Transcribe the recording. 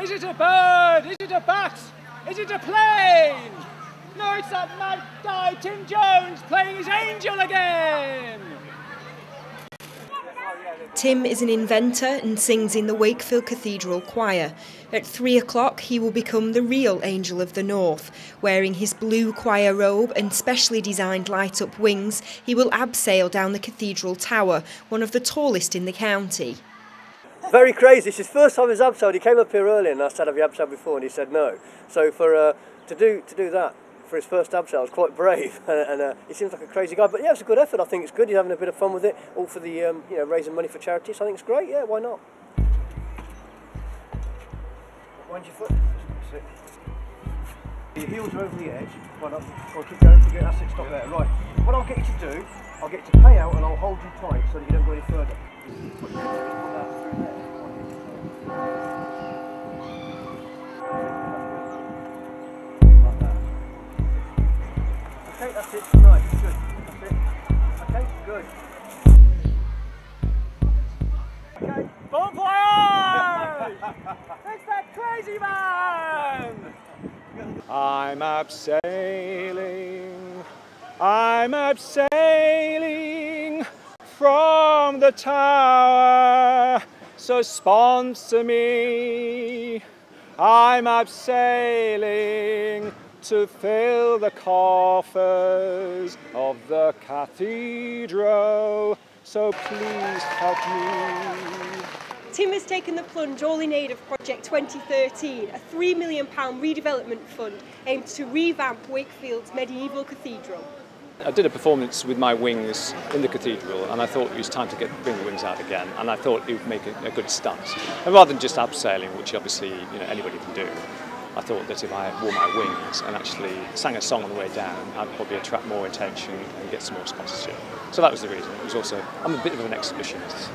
Is it a bird? Is it a bat? Is it a plane? No, it's that mad guy, Tim Jones, playing his angel again! Tim is an inventor and sings in the Wakefield Cathedral Choir. At three o'clock, he will become the real Angel of the North. Wearing his blue choir robe and specially designed light up wings, he will abseil down the cathedral tower, one of the tallest in the county. Very crazy. It's his first time as abseiled. He came up here earlier and I said, Have you abseiled before? And he said no. So for uh, to do to do that for his first abseil was quite brave, and, uh, he seems like a crazy guy. But yeah, it's a good effort. I think it's good. He's having a bit of fun with it, all for the um, you know raising money for charity. So I think it's great. Yeah, why not? Wind your foot. Your heels are over the edge. Why not? Or keep going. Going. That's it. Stop there. Right. What I'll get you to do, I'll get you to pay out, and I'll hold you tight so that you don't go any further. Okay, that's it. Nice, good. That's it. Okay, good. Okay. Bonfire! it's that crazy man! I'm abseiling, I'm abseiling from the tower, so sponsor me. I'm abseiling to fill the coffers of the cathedral, so please help me. Tim has taken the plunge all in aid of Project 2013, a £3 million redevelopment fund aimed to revamp Wakefield's medieval cathedral. I did a performance with my wings in the cathedral and I thought it was time to get bring the wings out again and I thought it would make a, a good stunt. And rather than just abseiling, which obviously you know anybody can do, I thought that if I wore my wings and actually sang a song on the way down, I'd probably attract more attention and get some more sponsorship. So that was the reason. It was also, I'm a bit of an exhibitionist.